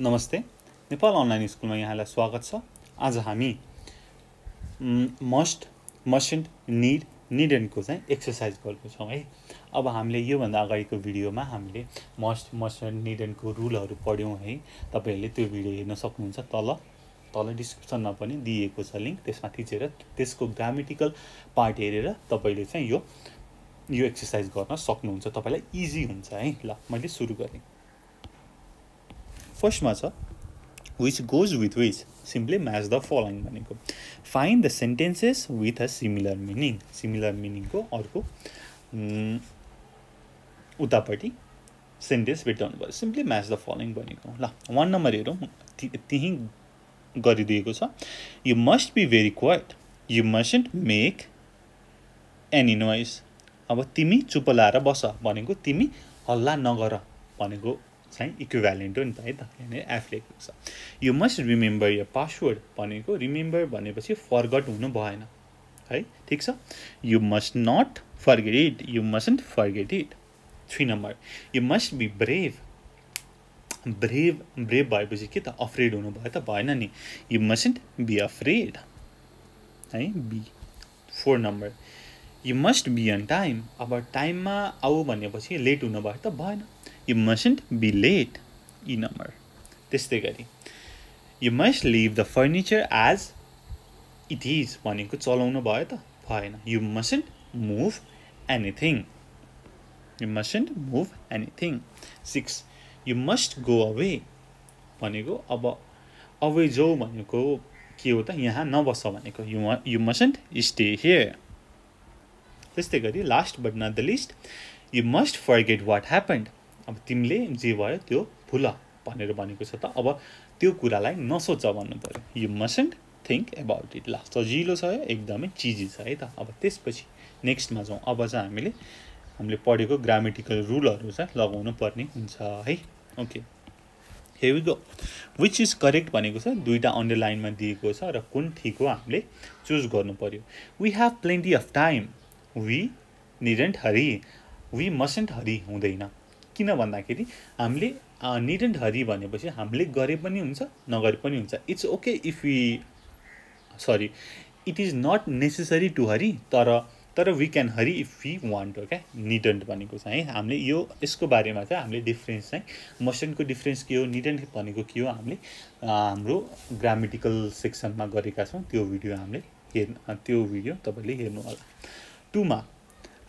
नमस्ते। नेपाल अनलाइन स्कुलमा यहाँलाई स्वागत छ। आज हामी मस्ट मसेन्ट निड निड एन्डको चाहिँ एक्सर्साइज गरेको छौँ है। अब हामीले योभन्दा अगाडिको भिडियोमा हामीले मस्ट मसेन्ट निड एन्डको रुलहरू पढ्यौँ है। तपाईँहरूले त्यो भिडियो हेर्न सक्नुहुन्छ। तल तल डिस्क्रिप्सनमा पनि दिएको छ लिङ्क त्यसमा थिचेर त्यसको ग्रामेटिकल पार्ट हेरेर तपाईँले चाहिँ यो यो एक्सर्साइज गर्न सक्नुहुन्छ। तपाईँलाई इजी हुन्छ है। ल मैले सुरु गरेँ। फर्स्टमा छ which goes with which simply match the following भनेको find the sentences with a similar meaning similar मिनिङको अर्को उतापट्टि सेन्टेन्स भेटाउनु पऱ्यो सिम्पली म्याच द फलोइङ भनेको ल वान नम्बर हेरौँ त्यहीँ गरिदिएको छ you must be very quite you mustn't make any अब तिमी चुप लाएर बस भनेको तिमी हल्ला नगर भनेको चाहिँ इक्विभ्यालेन्ट हो नि त है त यहाँनिर एफ लेखेको छ you must remember your password भनेको रिमेम्बर भनेपछि फर्गट हुनु भएन है? ठिक छ? You must not forget it you mustn't forget it three number you must be brave brave brave भएपछि के त? अफ्रेड हुनु भयो त? भएन नि। यु मसन्ट बी अफ्रेड है? Be four number you must be on time अब टाइममा आऊ भनेपछि लेट हुनु भयो त? भएन। You mustn't be late E number त्यस्तै गरी you must leave the furniture as it is भनेको चलाउनु भयो त भएन you mustn't move anything you mustn't move anything six you must go away भनेको अब अवे जाऊ भनेको के हो त यहाँ नबस भनेको you you mustn't stay here त्यस्तै गरी last but not the least you must forget what happened अब तिमीले जे भयो त्यो भुल भनेर भनेको छ त। अब त्यो कुरालाई नसोच भन्नु पऱ्यो। You mustn't think about it ल सजिलो छ एकदमै चिजी छ है त। अब त्यसपछि नेक्स्टमा जाउँ। अब चाहिँ हामीले हामीले पढेको ग्रामेटिकल रुलहरू चाहिँ लगाउनु पर्ने हुन्छ है। Okay heavy go which is correct भनेको छ दुईवटा अन्डरलाइनमा दिएको छ र कुन ठिक हो हामीले चुज गर्नु पऱ्यो we have plenty of time we needn't hurry we mustn't hurry हुँदैन। किन भन्दाखेरि हामीले निड एन्ड हरी भनेपछि हामीले गरे पनि हुन्छ नगरे पनि हुन्छ। इट्स ओके इफ यी sorry it is not necessary to hurry तर तर we can hurry if we want क्या निडेन्ट भनेको चाहिँ है हामीले यो यसको बारेमा चाहिँ हामीले डिफ्रेन्स चाहिँ मोसनको डिफ्रेन्स के हो निडेन्ट भनेको के हो हामीले हाम्रो ग्रामेटिकल सेक्सनमा गरेका छौँ। त्यो भिडियो हामीले हेर्नु त्यो भिडियो तपाईँले हेर्नु होला टुमा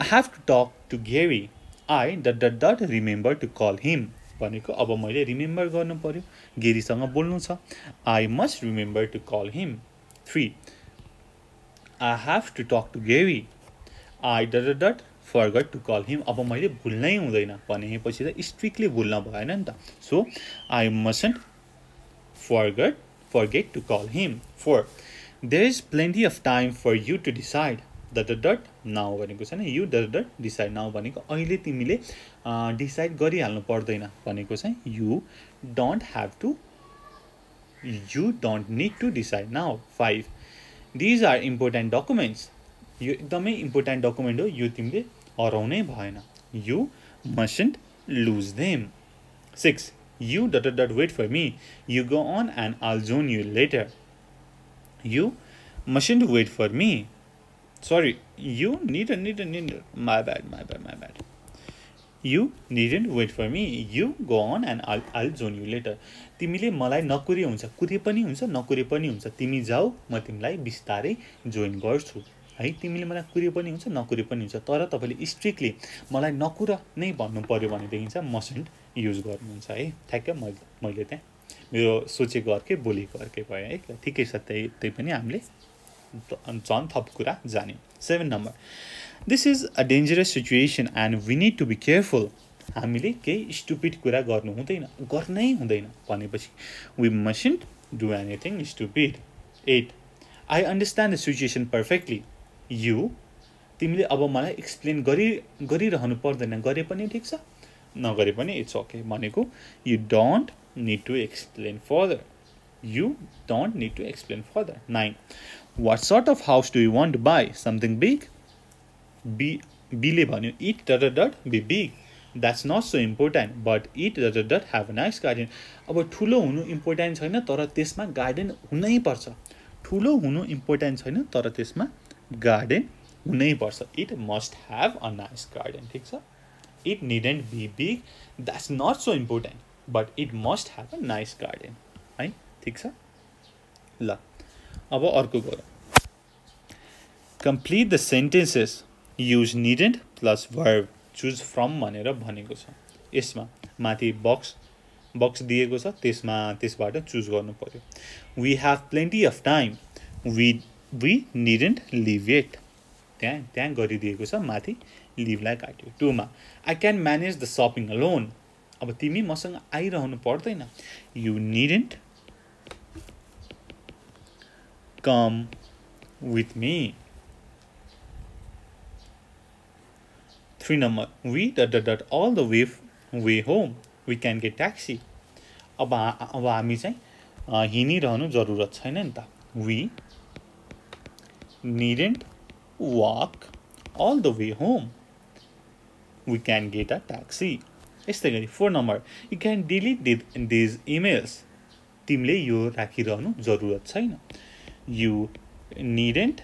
I have to talk to Gary I dot dot dot remember to call him भनेको अब मैले रिमेम्बर गर्नु पऱ्यो गेरीसँग बोल्नु छ। I must remember to call him three I have to talk to Gary I dot dot forgot to call him अब मैले भुल्नै हुँदैन। भनेपछि त स्ट्रिक्टली भुल्न भएन नि त। So I mustn't forgot forget to call him four there is plenty of time for you to decide dot dot now भनेको छैन you dot dot decide now भनेको अहिले तिमीले डिसाइड गरिहाल्नु पर्दैन भनेको चाहिँ you don't have to you don't need to decide now. Five these are important documents. यो एकदमै इम्पोर्टेन्ट डकुमेन्ट हो यो तिमीले हराउनै भएन। You mustn't lose them. Six you dot dot wait for me. You go on and I'll join you later. You mustn't wait for me. Sorry you need a need my bad my bad my bad. You needn't wait for me. You go on and I'll, I'll join you later. तिमीले मलाई नकुरे हुन्छ कुरे पनि हुन्छ नकुरे पनि हुन्छ। तिमी जाऊ म तिमीलाई बिस्तारै जोइन गर्छु। है तिमीले मलाई कुरे पनि हुन्छ नकुरे पनि हुन्छ। तर तपाईँले स्ट्रिक्टली मलाई नकुर नै भन्नु पऱ्यो भनेदेखि चाहिँ मसेन्ट युज गर्नुहुन्छ है। ठ्याक्कै मैले मैले त्यहाँ मेरो सोचेको अर्कै बोलेको अर्कै भयो है। ठिकै छ त्यही त्यही पनि हामीले झन् थप कुरा जाने seven number this is a dangerous situation and we need to be careful हामीले केही स्टुपिड कुरा गर्नु हुँदैन गर्नै हुँदैन. भनेपछि we mustn't do anything stupid eight I understand the situation perfectly you तिमीले अब मलाई एक्सप्लेन गरि गरिरहनु पर्दैन. गरे पनि ठिक छ नगरे पनि इट्स ओके भनेको you don't need to explain further you don't need to explain further nine what sort of house do you want to buy something big B बीले भन्यो it dot dot be big that's not so important but it dot dot have a nice garden अब ठुलो हुनु important छैन तर त्यसमा garden हुनै पर्छ। ठुलो हुनु इम्पोर्टेन्ट छैन तर त्यसमा गार्डन हुनै पर्छ। It must have a nice garden ठिक छ? It needn't be big that's not so important but it must have a nice garden है? ठिक छ? ल। अब अर्को गरौँ complete the sentences use needn't plus verb choose from भनेर भनेको छ। यसमा माथि बक्स बक्स दिएको छ त्यसमा त्यसबाट चुज गर्नु पऱ्यो we have plenty of time we we needn't leave it त्यहाँ त्यहाँ गरिदिएको छ माथि लिभलाई काट्यो। टुमा I can manage the shopping alone अब तिमी मसँग आइरहनु पर्दैन। You needn't come with me three number we dot dot dot all the way way home we can get taxi अब अब हामी चाहिँ हिँडिरहनु जरुरत छैन नि त। We needn't walk all the way home we can get a taxi यस्तै गरी four number you can delete these emails तिमीले यो राखिरहनु जरुरत छैन। यु निडेन्ट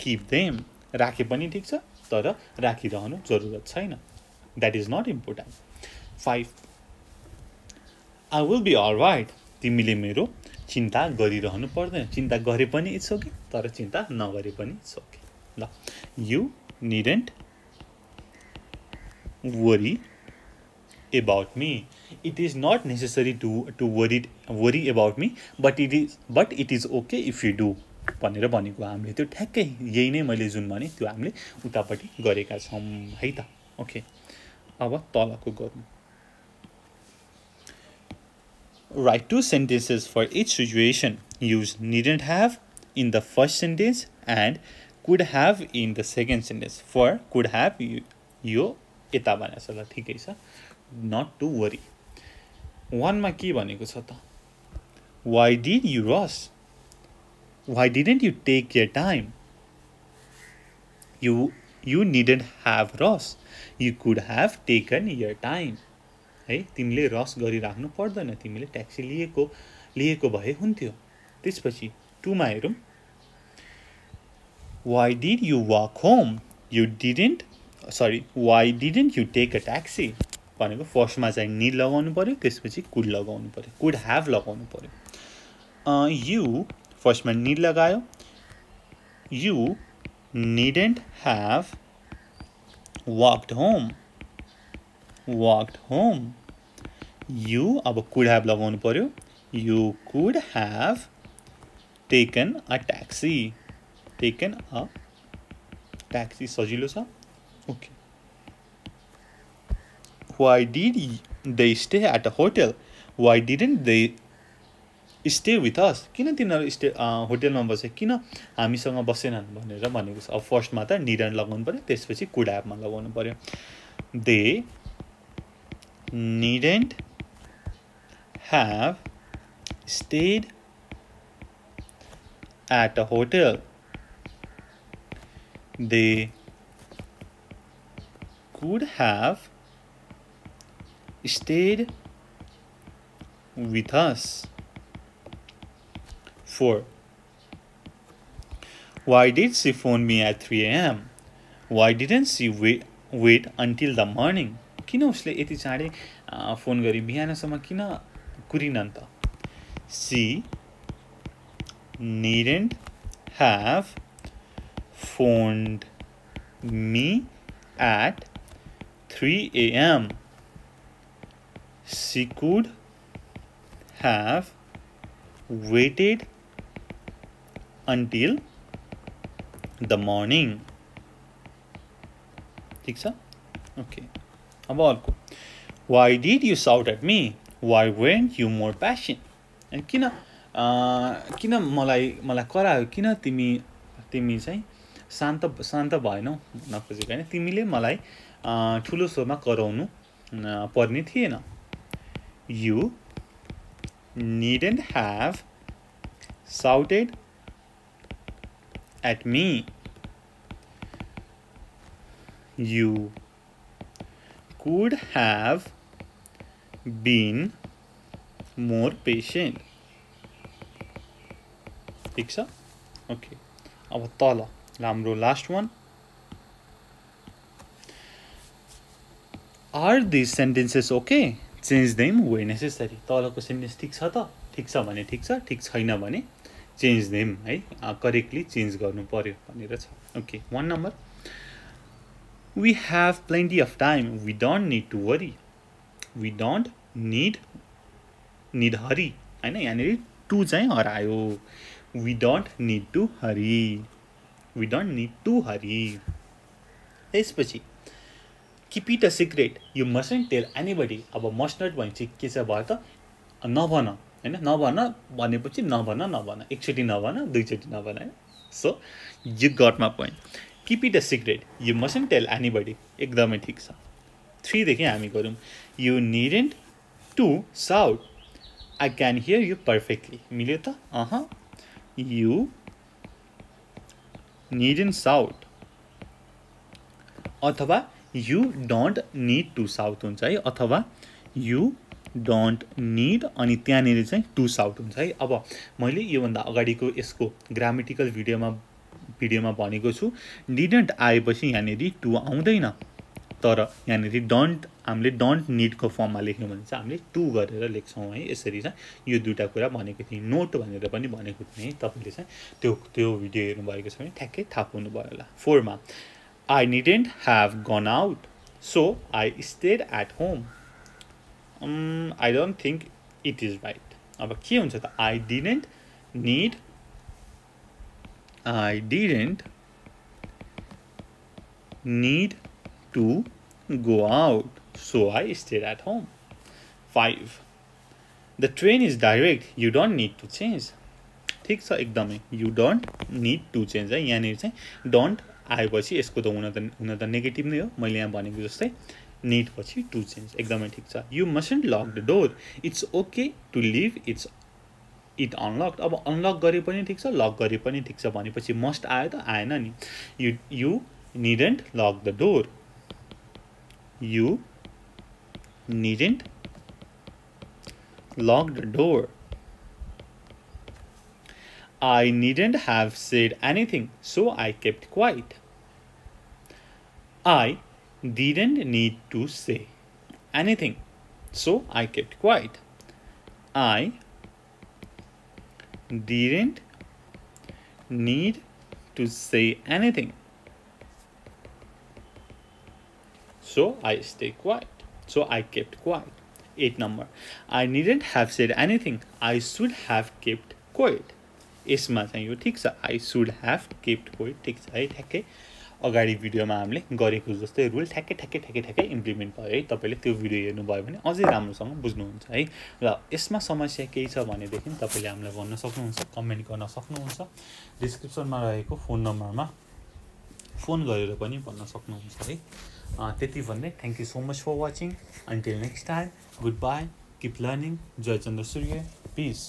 किप देम राखे पनि ठिक छ तर राखिरहनु जरुरत छैन। That is not important five I will be all right तिमीले मेरो चिन्ता गरिरहनु पर्दैन। चिन्ता गरे पनि इट्स ओके तर चिन्ता नगरे पनि इट्स ओके ल you needn't worry about me it is not necessary to to worry worry about me but it is but it is okay if you do. भनेर भनेको हामीले त्यो ठ्याक्कै यही नै मैले जुन भने त्यो हामीले उतापट्टि गरेका छौँ है त? ओके अब तलको गरौँ write two sentences for each situation use needn't have in the first sentence and could have in the second sentence for could have यो यता भनेको छ ल ठिकै छ। नट टु वरी वानमा के भनेको छ त? Why did you rush why didn't you take your time? You you needn't have rush. You could have taken your time. है तिमीले रस गरिराख्नु पर्दैन। तिमीले ट्याक्सी लिएको लिएको भए हुन्थ्यो। त्यसपछि टुमा हेरौँ। Why did you walk home you didn't sorry why didn't you take a taxi भनेको फर्स्टमा चाहिँ निड लगाउनु पऱ्यो त्यसपछि कुड लगाउनु पऱ्यो कुड ह्याभ लगाउनु पऱ्यो यु फर्स्टमा निड लगायो। You needn't have walked home walked home you अब कुड ह्याभ लगाउनु पऱ्यो you could have taken a taxi taken a taxi सजिलो छ। Okay why did they stay at a hotel why didn't they stay with us किन तिनीहरू stay होटेलमा बसे किन हामीसँग बसेनन् भनेर भनेको छ। अब फर्स्टमा त निडन लगाउनु पऱ्यो त्यसपछि कुडामा लगाउनु पऱ्यो they needn't have stayed at a hotel they could have stayed with us. 4. Why did she phone me at 3 a.m.? Why didn't she wait, wait until the morning? किन उसले यति चाँडै फोन गरी बिहानसम्म किन कुरिनन् त C needn't have phoned me at 3 a.m. She could have waited until the morning. ठिक छ ओके अब अर्को why did you shout at me why weren't you more patient किन किन मलाई मलाई करायो? किन तिमी तिमी चाहिँ शान्त शान्त भएनौ? भन्न खोजेको होइन। तिमीले मलाई ठुलो स्वरमा कराउनु पर्ने थिएन। You needn't have shouted at me. You could have been more patient ठिक छ? ओके अब तल हाम्रो last one are this sentences okay change them where necessary तलको सेन्टेन्स ठिक छ त? ठिक छ भने ठिक छ ठिक छैन भने चेन्ज देम है? करेक्टली चेन्ज गर्नु पऱ्यो भनेर छ। Okay one number we have plenty of time we don't need to worry we don't need need hurry होइन यहाँनिर टु चाहिँ हरायो। We don't need to hurry we don't need to hurry त्यसपछि keep it a secret you must tell anybody अब must not भनेपछि के छ भयो त नभन होइन नभन भनेपछि नभन नभन एकचोटि नभन दुईचोटि नभन होइन so you got my point keep it a secret you must tell anybody एकदमै ठिक छ थ्रीदेखि हामी गरौँ you needn't to shout I can hear you perfectly मिल्यो त अह यु निडेन्ट साउट अथवा you don't need to shout हुन्छ है अथवा यु डोन्ट निड अनि त्यहाँनिर चाहिँ टु साउट हुन्छ है। अब मैले योभन्दा अगाडिको यसको ग्रामेटिकल भिडियोमा भिडियोमा भनेको छु डिडन्ट आएपछि यहाँनिर टु आउँदैन। तर यहाँनिर डन्ट हामीले डन्ट निडको फर्ममा लेख्यौँ भने चाहिँ हामीले टु गरेर लेख्छौँ है यसरी चाहिँ। यो दुइटा कुरा भनेको थिएँ नोट भनेर पनि भनेको थिएँ तपाईँले चाहिँ त्यो त्यो भिडियो हेर्नुभएको छ भने ठ्याक्कै थाहा पाउनुभयो होला। फोरमा I needn't have gone out, so I stayed at home. Um, I don't think it is right. अब के हुन्छ त I didn't need I didn't need to go out, so I stayed at home. 5. The train is direct, you don't need to change. ठिक छ एकदमै you don't need to change है यहाँनिर चाहिँ डोन्ट आएपछि यसको त हुन त हुन त नेगेटिभ नै हो। मैले यहाँ भनेको जस्तै निड पछि टु चेन्ज एकदमै ठिक छ। You mustn't lock the door it's okay to leave it's it unlock अब अनलक गरे पनि ठिक छ लक गरे पनि ठिक छ भनेपछि मस्ट आयो त आएन नि। You you needn't lock the door you needn't lock the door I needn't have said anything, so I kept quiet. I didn't need to say anything, so I kept quiet. I didn't need to say anything, so I stayed quiet. So I kept quiet. 8 number. I needn't have said anything, I should have kept quiet. यसमा चाहिँ यो ठिक छ I should have kept quiet ठिक छ है ठ्याक्कै। अगाडि भिडियोमा हामीले गरेको जस्तै रुल ठ्याक्कै ठ्याक्कै ठ्याक्कै ठ्याक्कै इम्प्लिमेन्ट भयो है। तपाईँले त्यो भिडियो हेर्नुभयो भने अझै राम्रोसँग बुझ्नुहुन्छ है। र यसमा समस्या केही छ भनेदेखि तपाईँले हामीलाई भन्न सक्नुहुन्छ कमेन्ट गर्न सक्नुहुन्छ। डिस्क्रिप्सनमा रहेको फोन नम्बरमा फोन गरेर पनि भन्न सक्नुहुन्छ है। त्यति भन्दै thank you so much for watching until next time goodbye keep learning Jayachandra Surya peace